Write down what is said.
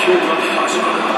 Killed the husband.